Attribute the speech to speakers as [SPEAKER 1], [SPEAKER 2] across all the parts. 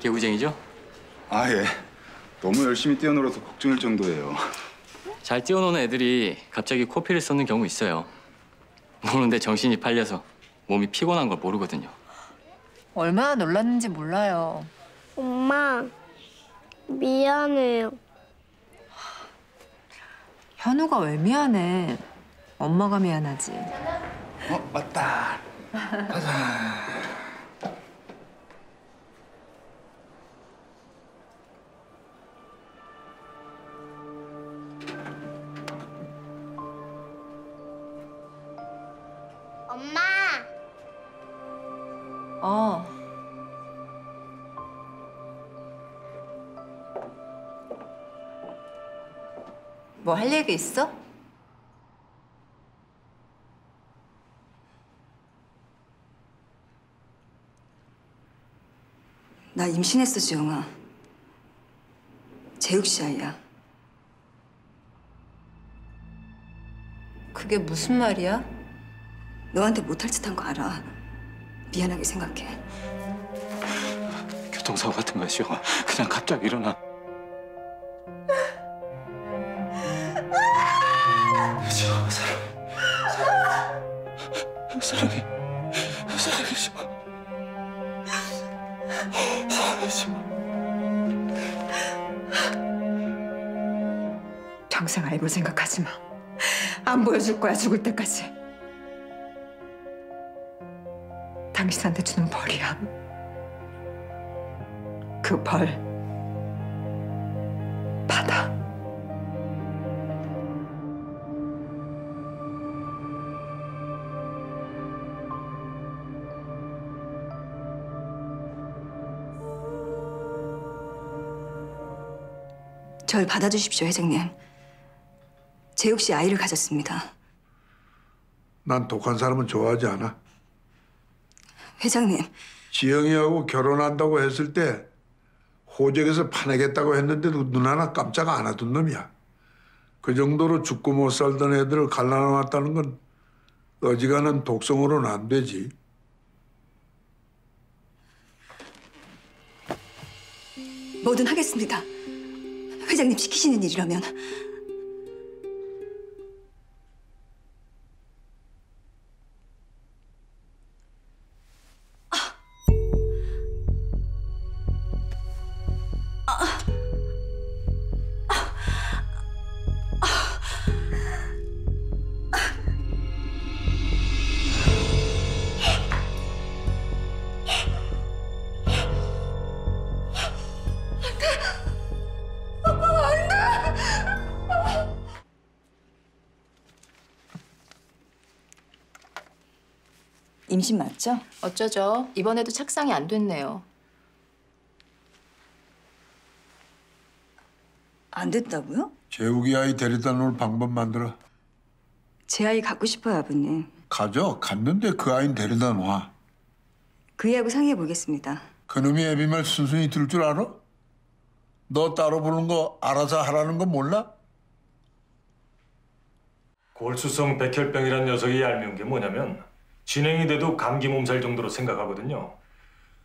[SPEAKER 1] 개구쟁이죠?
[SPEAKER 2] 아 예. 너무 열심히 뛰어놀아서 걱정일 정도예요.
[SPEAKER 1] 잘 뛰어노는 애들이 갑자기 코피를 쏟는 경우 있어요. 노는데 정신이 팔려서 몸이 피곤한 걸 모르거든요.
[SPEAKER 3] 얼마나 놀랐는지 몰라요.
[SPEAKER 4] 엄마, 미안해요.
[SPEAKER 3] 현우가 왜 미안해? 엄마가 미안하지.
[SPEAKER 2] 어 맞다.
[SPEAKER 4] 엄마,
[SPEAKER 3] 어. 뭐 할 얘기 있어?
[SPEAKER 5] 나 임신했어, 지영아. 재욱 씨 아이야.
[SPEAKER 3] 그게 무슨 말이야?
[SPEAKER 5] 너한테 못할 짓 한 거 알아. 미안하게 생각해.
[SPEAKER 6] 교통사고 같은 거야, 시영아. 그냥 갑자기 일어나. 시영아, 사랑해. 사랑해. 사랑해, 시영아. 사랑해, 시영아.
[SPEAKER 5] 평생 알고 생각하지 마. 안 보여줄 거야, 죽을 때까지. 당신한테 주는 벌이야. 그 벌 받아. 절 받아주십시오, 회장님. 재욱 씨 아이를 가졌습니다.
[SPEAKER 7] 난 독한 사람은 좋아하지 않아.
[SPEAKER 5] 회장님,
[SPEAKER 7] 지영이하고 결혼한다고 했을 때 호적에서 파내겠다고 했는데도 눈 하나 깜짝 안 하던 놈이야. 그 정도로 죽고 못 살던 애들을 갈라놨다는 건 어지간한 독성으로는 안 되지.
[SPEAKER 5] 뭐든 하겠습니다. 회장님 시키시는 일이라면. 임신 맞죠?
[SPEAKER 3] 어쩌죠? 이번에도 착상이 안 됐네요.
[SPEAKER 5] 안 됐다고요?
[SPEAKER 7] 재욱이 아이 데려다 놓을 방법 만들어.
[SPEAKER 5] 제 아이 갖고 싶어요, 아버님.
[SPEAKER 7] 가져. 갔는데 그 아이는 데려다 놔.
[SPEAKER 5] 그 애하고 상의해 보겠습니다.
[SPEAKER 7] 그놈이 애비 말 순순히 들을 줄 알아? 너 따로 부르는 거 알아서 하라는 거 몰라?
[SPEAKER 8] 골수성 백혈병이란 녀석이 얄미운 게 뭐냐면 진행이 돼도 감기 몸살 정도로 생각하거든요.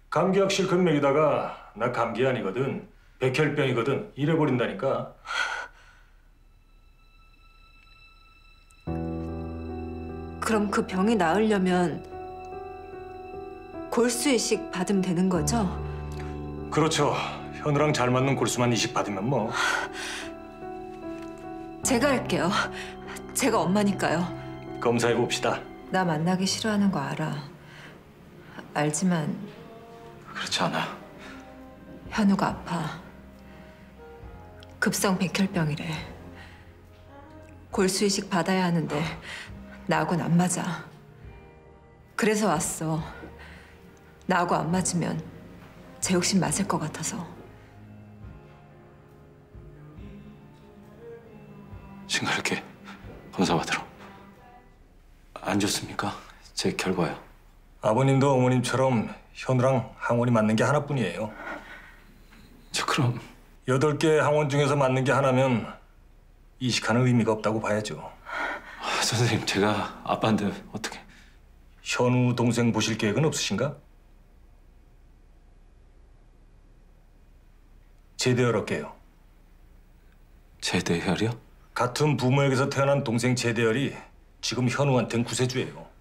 [SPEAKER 8] 감기약 실컷 먹이다가 나 감기 아니거든 백혈병이거든 이래버린다니까.
[SPEAKER 3] 그럼 그 병이 나으려면 골수 이식 받으면 되는 거죠?
[SPEAKER 8] 그렇죠. 현우랑 잘 맞는 골수만 이식 받으면 뭐.
[SPEAKER 3] 제가 할게요. 제가 엄마니까요.
[SPEAKER 8] 검사해 봅시다.
[SPEAKER 3] 나 만나기 싫어하는 거 알아. 알지만
[SPEAKER 6] 그렇지 않아.
[SPEAKER 3] 현우가 아파. 급성 백혈병이래. 골수 이식 받아야 하는데 나하고는 안 맞아. 그래서 왔어. 나하고 안 맞으면 재욱 씨 맞을 것 같아서.
[SPEAKER 6] 신갈게. 검사 받으러. 안 좋습니까? 제 결과요.
[SPEAKER 8] 아버님도 어머님처럼 현우랑 항원이 맞는 게 하나뿐이에요.
[SPEAKER 6] 저 그럼...
[SPEAKER 8] 여덟 개 항원 중에서 맞는 게 하나면 이식하는 의미가 없다고 봐야죠.
[SPEAKER 6] 아, 선생님, 제가 아빠한테 어떻게...
[SPEAKER 8] 현우 동생 보실 계획은 없으신가? 제대열 할게요.
[SPEAKER 6] 제대열이요?
[SPEAKER 8] 같은 부모에게서 태어난 동생 제대열이 지금 현우한테는 구세주예요.